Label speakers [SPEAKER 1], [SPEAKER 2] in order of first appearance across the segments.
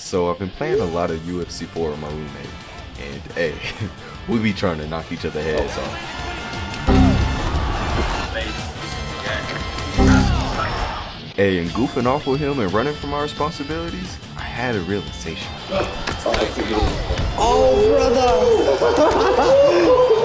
[SPEAKER 1] So I've been playing a lot of UFC 4 with my roommate, and hey, we be trying to knock each other heads off. Hey, and goofing off with him and running from our responsibilities, I had a realization.
[SPEAKER 2] Oh, brother!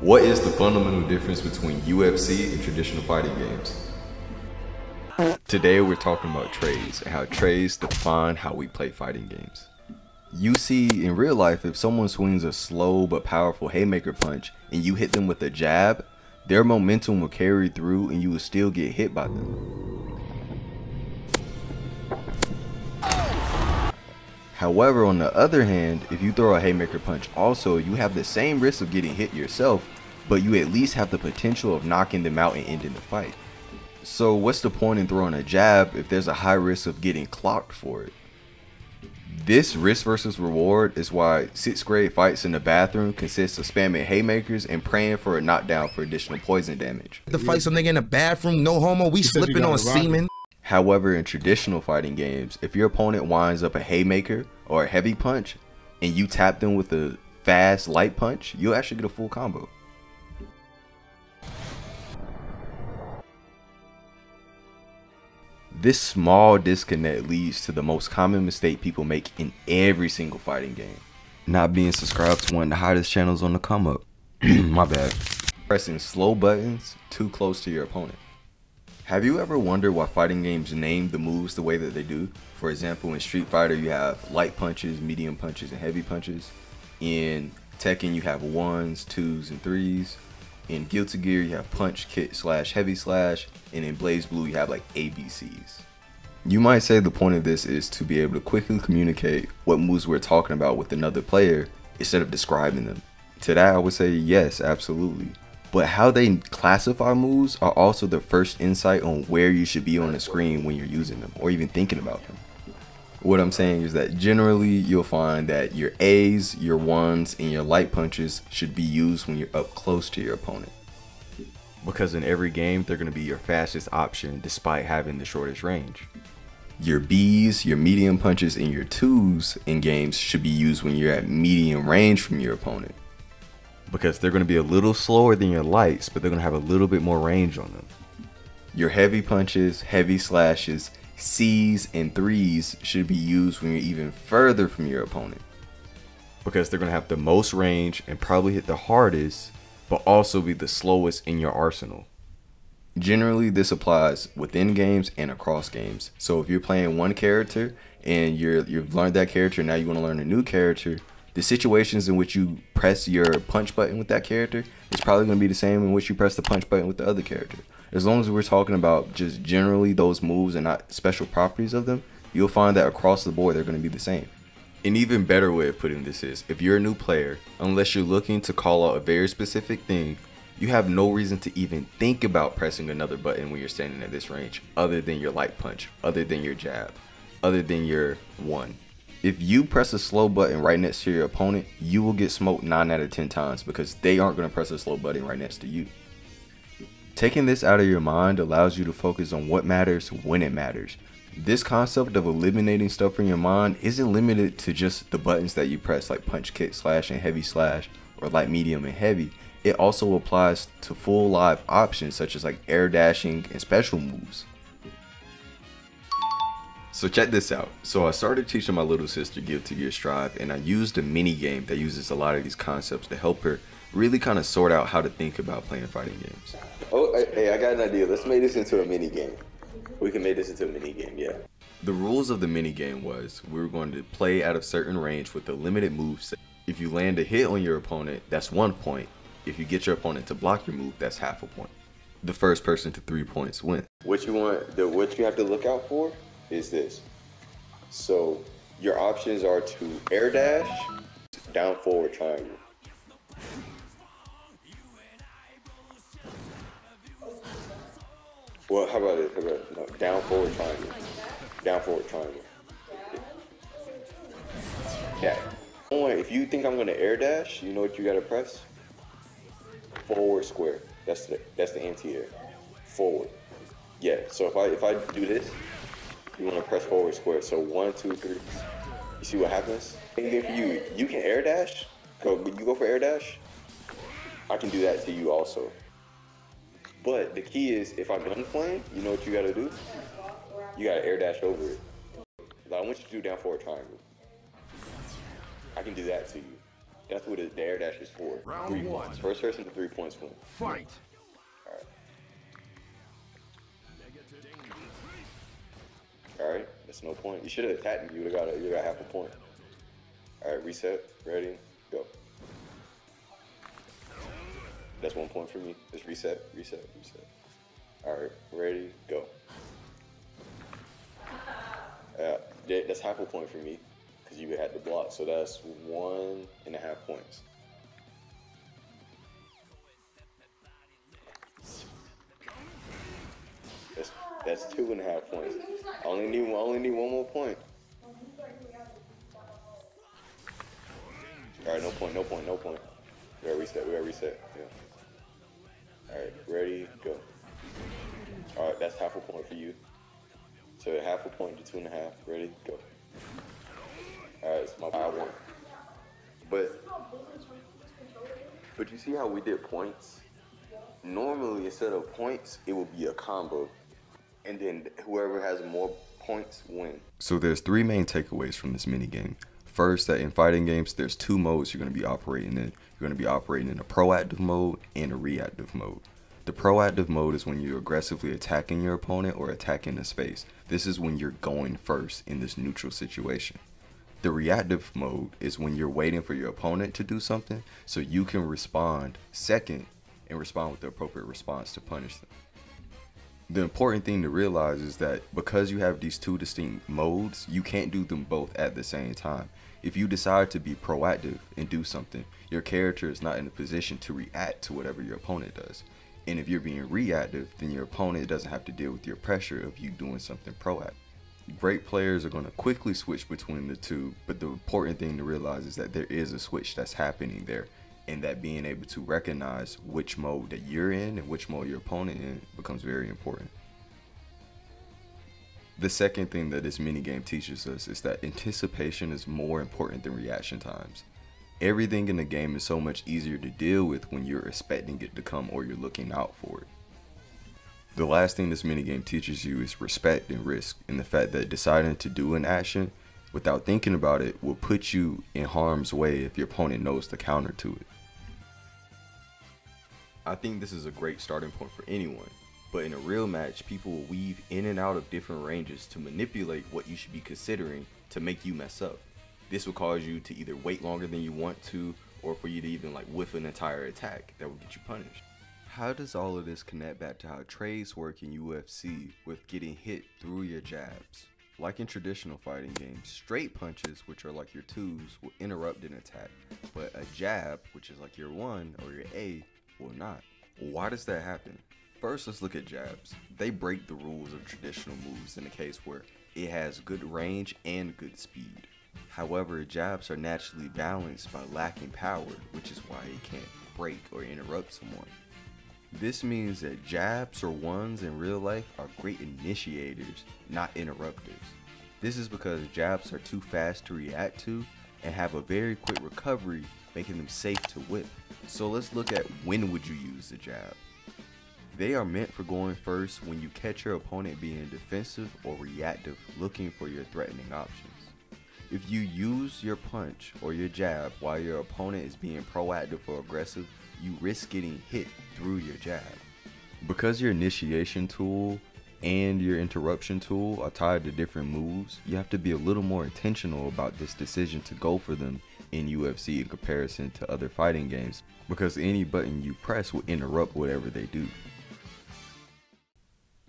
[SPEAKER 1] What is the fundamental difference between UFC and traditional fighting games? Today we're talking about trades and how trades define how we play fighting games. You see, in real life, if someone swings a slow but powerful haymaker punch and you hit them with a jab, their momentum will carry through and you will still get hit by them. However, on the other hand, if you throw a haymaker punch also, you have the same risk of getting hit yourself, but you at least have the potential of knocking them out and ending the fight. So what's the point in throwing a jab if there's a high risk of getting clocked for it? This risk versus reward is why sixth grade fights in the bathroom consists of spamming haymakers and praying for a knockdown for additional poison damage.
[SPEAKER 3] to fight some nigga in the bathroom, no homo, we
[SPEAKER 4] said
[SPEAKER 3] slipping on
[SPEAKER 4] rock
[SPEAKER 3] semen.
[SPEAKER 1] However, in traditional fighting games, if your opponent winds up a haymaker or a heavy punch and you tap them with a fast light punch, you'll actually get a full combo. This small disconnect leads to the most common mistake people make in every single fighting game. Not being subscribed to one of the hottest channels on the come up. My bad. Pressing slow buttons too close to your opponent. Have you ever wondered why fighting games name the moves the way that they do? For example, in Street Fighter, you have light punches, medium punches, and heavy punches. In Tekken, you have ones, twos, and threes. In Guilty Gear, you have punch, kick, slash, heavy slash. And in BlazBlue, you have like ABCs. You might say the point of this is to be able to quickly communicate what moves we're talking about with another player instead of describing them. To that, I would say yes, absolutely. But how they classify moves are also the first insight on where you should be on the screen when you're using them or even thinking about them. What I'm saying is that generally you'll find that your A's, your ones, and your light punches should be used when you're up close to your opponent. Because in every game, they're going to be your fastest option despite having the shortest range. Your B's, your medium punches, and your twos in games should be used when you're at medium range from your opponent. Because they're going to be a little slower than your lights, but they're going to have a little bit more range on them. Your heavy punches, heavy slashes, C's, and threes should be used when you're even further from your opponent. Because they're going to have the most range and probably hit the hardest, but also be the slowest in your arsenal. Generally, this applies within games and across games. So if you're playing one character and you're you've learned that character, now you want to learn a new character, the situations in which you press your punch button with that character is probably going to be the same in which you press the punch button with the other character. As long as we're talking about just generally those moves and not special properties of them, you'll find that across the board they're going to be the same. An even better way of putting this is if you're a new player, unless you're looking to call out a very specific thing, you have no reason to even think about pressing another button when you're standing at this range, other than your light punch, other than your jab, other than your one. If you press a slow button right next to your opponent, you will get smoked 9 out of 10 times because they aren't going to press a slow button right next to you. Taking this out of your mind allows you to focus on what matters when it matters. This concept of eliminating stuff from your mind isn't limited to just the buttons that you press, like punch, kick, slash, and heavy slash, or light, medium, and heavy. It also applies to full live options such as like air dashing and special moves. So check this out. So I started teaching my little sister Guilty Gear Strive, and I used a mini game that uses a lot of these concepts to help her really kind of sort out how to think about playing fighting games.
[SPEAKER 5] Oh, hey, I got an idea. Let's make this into a mini game. We can make this into a mini game, yeah.
[SPEAKER 1] The rules of the mini game was we were going to play at a certain range with a limited move set. If you land a hit on your opponent, that's one point. If you get your opponent to block your move, that's half a point. The first person to three points wins.
[SPEAKER 5] What you want, the what you have to look out for is this. So your options are to air dash, down forward triangle. Well, how about it? How about no, down forward triangle? Down forward triangle. Yeah. If you think I'm gonna air dash, you know what you gotta press? Forward square. That's the that's the anti-air. Forward. Yeah. So if I if I do this, you want to press forward square. So one, two, three. You see what happens? Anything for you you can air dash, go you go for air dash. I can do that to you also. But the key is if I gun flame, you know what you gotta do? You gotta air dash over it. Like, I want you to do down forward triangle. I can do that to you. That's what the air dash is for.
[SPEAKER 2] Round
[SPEAKER 5] three
[SPEAKER 2] one.
[SPEAKER 5] points. First person to three points win.
[SPEAKER 2] Fight!
[SPEAKER 5] Alright. Alright, that's no point. You should have attacked me. You would have got a, you got half a point. Alright, reset. Ready? Go. That's one point for me. Just reset, reset, reset. Alright, ready? Go. Uh, yeah, that's half a point for me because you had to block. So that's one and a half points. That's that's two and a half points. I only need I only need one more point. All right, no point, no point, no point. We gotta reset. We gotta reset. Yeah. All right, ready, go. All right, that's half a point for you. So half a point to two and a half. Ready, go. All right, it's my I won. But but you see how we did points? Normally, instead of points, it would be a combo, and then whoever has more points win.
[SPEAKER 1] So there's three main takeaways from this mini game. First, that in fighting games, there's two modes you're going to be operating in. You're going to be operating in a proactive mode and a reactive mode. The proactive mode is when you're aggressively attacking your opponent or attacking the space. This is when you're going first in this neutral situation. The reactive mode is when you're waiting for your opponent to do something so you can respond second and respond with the appropriate response to punish them. The important thing to realize is that because you have these two distinct modes, you can't do them both at the same time. If you decide to be proactive and do something, your character is not in a position to react to whatever your opponent does. And if you're being reactive, then your opponent doesn't have to deal with your pressure of you doing something proactive. Great players are going to quickly switch between the two, but the important thing to realize is that there is a switch that's happening there, and that being able to recognize which mode that you're in and which mode your opponent in becomes very important. The second thing that this minigame teaches us is that anticipation is more important than reaction times. Everything in the game is so much easier to deal with when you're expecting it to come or you're looking out for it. The last thing this minigame teaches you is respect and risk, and the fact that deciding to do an action without thinking about it will put you in harm's way if your opponent knows the counter to it. I think this is a great starting point for anyone, but in a real match, people will weave in and out of different ranges to manipulate what you should be considering to make you mess up. This will cause you to either wait longer than you want to, or for you to even like whiff an entire attack that will get you punished. How does all of this connect back to how trades work in UFC with getting hit through your jabs? Like in traditional fighting games, straight punches, which are like your twos, will interrupt an attack, but a jab, which is like your one or your A, will not. Why does that happen? First, let's look at jabs. They break the rules of traditional moves in a case where it has good range and good speed. However, jabs are naturally balanced by lacking power, which is why it can't break or interrupt someone. This means that jabs or ones in real life are great initiators, not interrupters. This is because jabs are too fast to react to and have a very quick recovery, making them safe to whip. So let's look at when would you use the jab. They are meant for going first when you catch your opponent being defensive or reactive, looking for your threatening options. If you use your punch or your jab while your opponent is being proactive or aggressive, you risk getting hit through your jab. Because your initiation tool and your interruption tool are tied to different moves, you have to be a little more intentional about this decision to go for them in UFC in comparison to other fighting games because any button you press will interrupt whatever they do.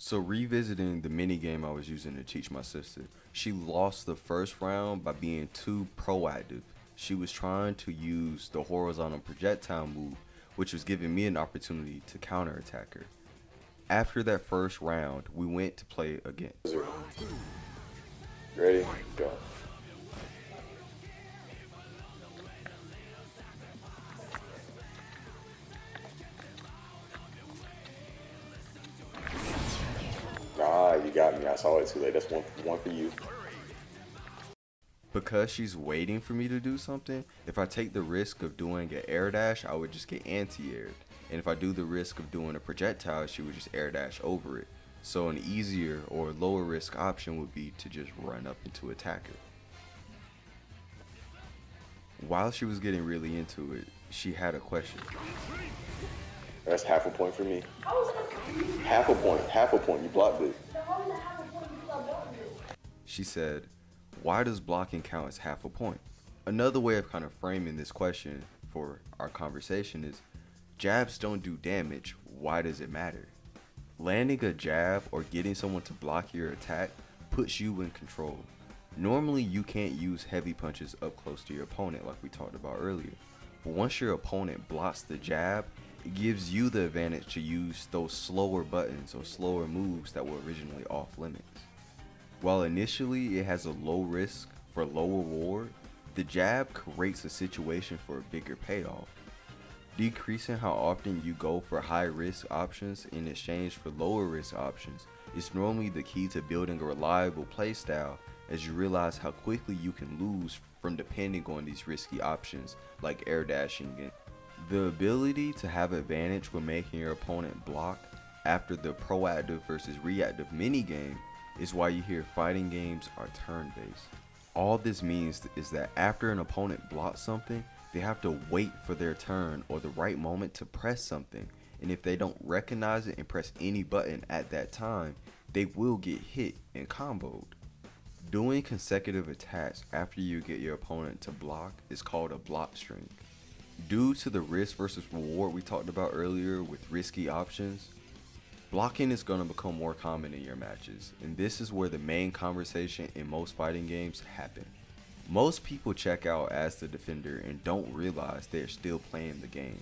[SPEAKER 1] So revisiting the mini game I was using to teach my sister, she lost the first round by being too proactive. She was trying to use the horizontal projectile move, which was giving me an opportunity to counterattack her. After that first round, we went to play again.
[SPEAKER 5] Ready? Go. It too late. That's one one for you.
[SPEAKER 1] Because she's waiting for me to do something, if I take the risk of doing an air dash, I would just get anti-aired. And if I do the risk of doing a projectile, she would just air dash over it. So an easier or lower risk option would be to just run up into attack her. While she was getting really into it, she had a question.
[SPEAKER 5] That's half a point for me. Half a point. Half a point. You blocked it.
[SPEAKER 1] She said, Why does blocking count as half a point? Another way of kind of framing this question for our conversation is jabs don't do damage. Why does it matter? Landing a jab or getting someone to block your attack puts you in control. Normally, you can't use heavy punches up close to your opponent, like we talked about earlier. But once your opponent blocks the jab, it gives you the advantage to use those slower buttons or slower moves that were originally off limits. While initially it has a low risk for low reward, the jab creates a situation for a bigger payoff. Decreasing how often you go for high risk options in exchange for lower risk options is normally the key to building a reliable playstyle as you realize how quickly you can lose from depending on these risky options like air dashing the ability to have advantage when making your opponent block after the proactive versus reactive minigame is why you hear fighting games are turn based. All this means is that after an opponent blocks something, they have to wait for their turn or the right moment to press something. And if they don't recognize it and press any button at that time, they will get hit and comboed. Doing consecutive attacks after you get your opponent to block is called a block string. Due to the risk versus reward we talked about earlier with risky options, blocking is going to become more common in your matches, and this is where the main conversation in most fighting games happen. Most people check out as the defender and don't realize they're still playing the game.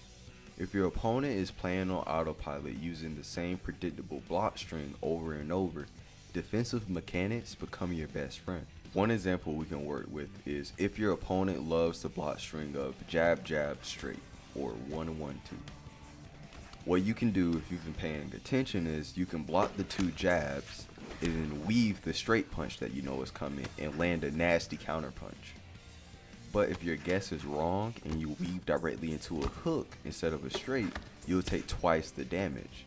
[SPEAKER 1] If your opponent is playing on autopilot using the same predictable block string over and over, defensive mechanics become your best friend. One example we can work with is if your opponent loves the block string of jab jab straight or 1 1 2. What you can do if you've been paying attention is you can block the two jabs and then weave the straight punch that you know is coming and land a nasty counter punch. But if your guess is wrong and you weave directly into a hook instead of a straight, you'll take twice the damage.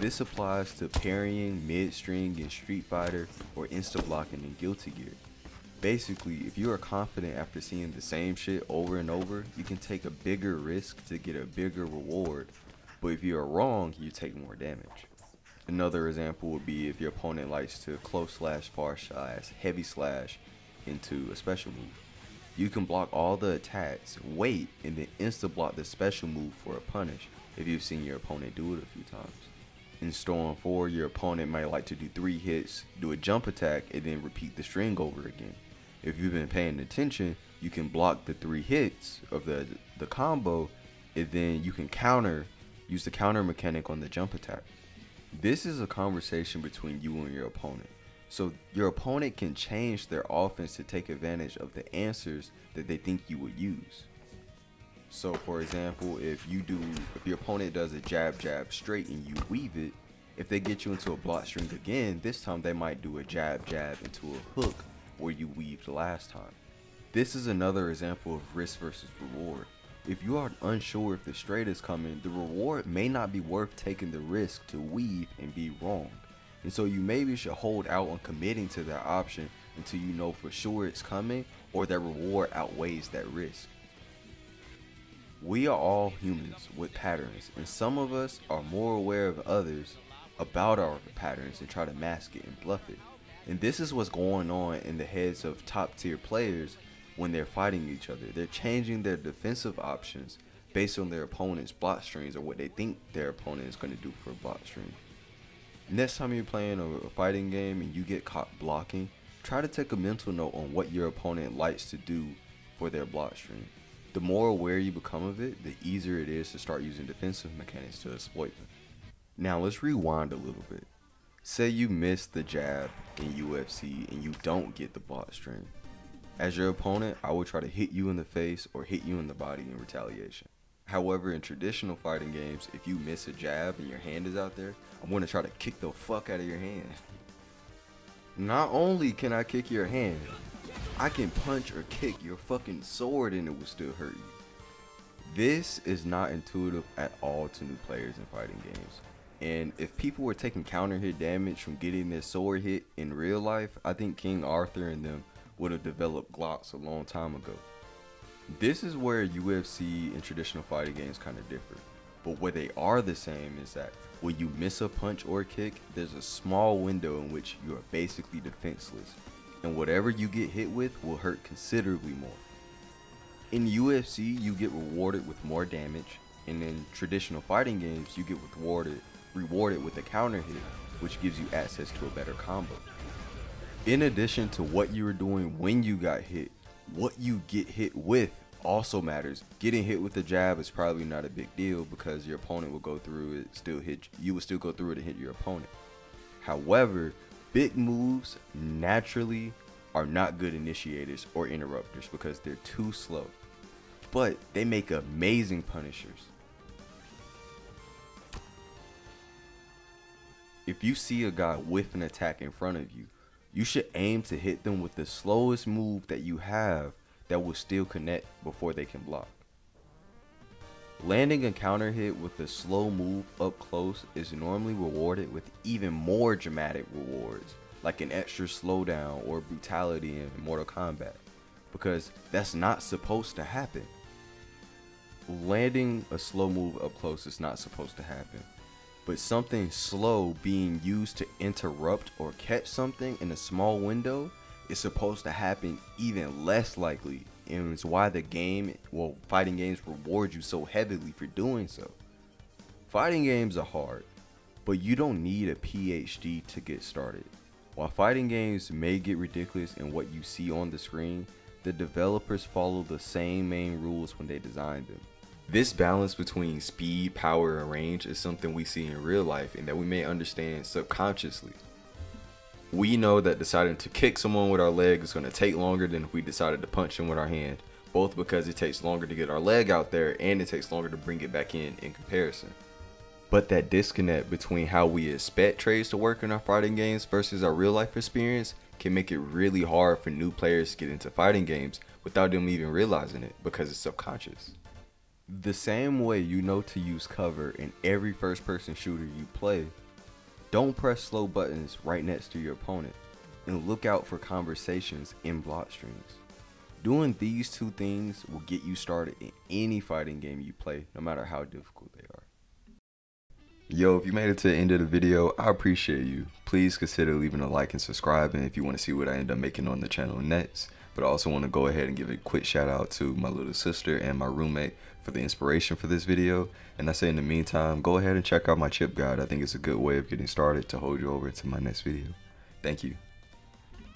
[SPEAKER 1] This applies to parrying, mid-string in Street Fighter, or insta-blocking in Guilty Gear. Basically, if you are confident after seeing the same shit over and over, you can take a bigger risk to get a bigger reward, but if you are wrong, you take more damage. Another example would be if your opponent likes to close slash far slash heavy slash into a special move. You can block all the attacks, wait, and then insta block the special move for a punish if you've seen your opponent do it a few times. In Storm 4, your opponent might like to do 3 hits, do a jump attack, and then repeat the string over again. If you've been paying attention, you can block the 3 hits of the, the combo, and then you can counter, use the counter mechanic on the jump attack. This is a conversation between you and your opponent. So your opponent can change their offense to take advantage of the answers that they think you would use. So for example, if you do, if your opponent does a jab jab straight and you weave it, if they get you into a block string again, this time they might do a jab jab into a hook where you weaved last time. This is another example of risk versus reward. If you are unsure if the straight is coming, the reward may not be worth taking the risk to weave and be wrong. And so you maybe should hold out on committing to that option until you know for sure it's coming or that reward outweighs that risk. We are all humans with patterns, and some of us are more aware of others about our patterns and try to mask it and bluff it. And this is what's going on in the heads of top tier players when they're fighting each other. They're changing their defensive options based on their opponent's block strings or what they think their opponent is going to do for a block string. Next time you're playing a fighting game and you get caught blocking, try to take a mental note on what your opponent likes to do for their block string. The more aware you become of it, the easier it is to start using defensive mechanics to exploit them. Now let's rewind a little bit. Say you miss the jab in UFC and you don't get the block string. As your opponent, I will try to hit you in the face or hit you in the body in retaliation. However, in traditional fighting games, if you miss a jab and your hand is out there, I'm going to try to kick the fuck out of your hand. Not only can I kick your hand, I can punch or kick your fucking sword and it will still hurt you. This is not intuitive at all to new players in fighting games. And if people were taking counter hit damage from getting their sword hit in real life, I think King Arthur and them would have developed Glocks a long time ago. This is where UFC and traditional fighting games kind of differ. But where they are the same is that when you miss a punch or a kick, there's a small window in which you are basically defenseless. And whatever you get hit with will hurt considerably more. In UFC, you get rewarded with more damage, and in traditional fighting games, you get rewarded rewarded with a counter hit, which gives you access to a better combo. In addition to what you were doing when you got hit, what you get hit with also matters. Getting hit with a jab is probably not a big deal because your opponent will go through it, still hit you will still go through it and hit your opponent. However, big moves naturally are not good initiators or interrupters because they're too slow. But they make amazing punishers. If you see a guy with an attack in front of you, you should aim to hit them with the slowest move that you have that will still connect before they can block. Landing a counter hit with a slow move up close is normally rewarded with even more dramatic rewards, like an extra slowdown or brutality in Mortal Kombat, because that's not supposed to happen. Landing a slow move up close is not supposed to happen, but something slow being used to interrupt or catch something in a small window is supposed to happen even less likely and it's why the game well fighting games reward you so heavily for doing so. Fighting games are hard but you don't need a phd to get started. While fighting games may get ridiculous in what you see on the screen the developers follow the same main rules when they designed them this balance between speed power and range is something we see in real life and that we may understand subconsciously we know that deciding to kick someone with our leg is going to take longer than if we decided to punch them with our hand, both because it takes longer to get our leg out there and it takes longer to bring it back in in comparison. But that disconnect between how we expect trades to work in our fighting games versus our real life experience can make it really hard for new players to get into fighting games without them even realizing it because it's subconscious. The same way you know to use cover in every first person shooter you play don't press slow buttons right next to your opponent, and look out for conversations in block strings. Doing these two things will get you started in any fighting game you play, no matter how difficult they are. Yo, if you made it to the end of the video, I appreciate you. Please consider leaving a like and subscribing if you want to see what I end up making on the channel next. But I also want to go ahead and give a quick shout out to my little sister and my roommate for the inspiration for this video. And I say in the meantime, go ahead and check out my chip guide. I think it's a good way of getting started to hold you over to my next video. Thank you.